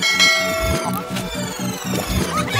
Ha ha ha!